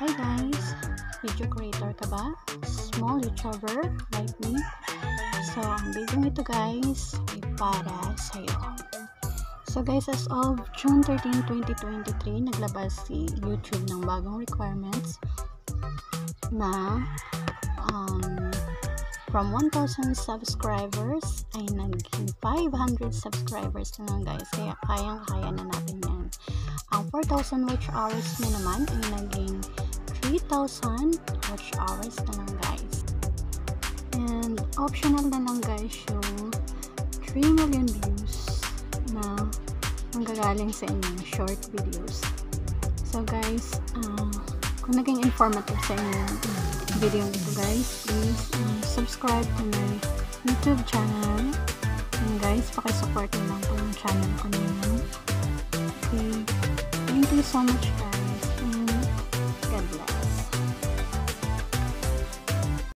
Hi guys! Video creator ka ba? Small YouTuber like me? So, ang video ito guys ay para sa'yo. So guys, as of June 13, 2023, naglabas si YouTube ng bagong requirements na um, from 1,000 subscribers ay naging 500 subscribers na lang guys. Kaya kayang-kaya na natin yan. Ang 4,000 watch hours na naman ay naging 3,000 watch hours na lang guys. And optional na lang guys yung 3 million views na manggagaling sa inyong short videos. So guys, uh, kung naging informative sa inyo yung video nito guys, please um, subscribe to my YouTube channel. And guys, pakisupport nyo lang po yung channel ko ninyo. Okay. Thank you so much guys.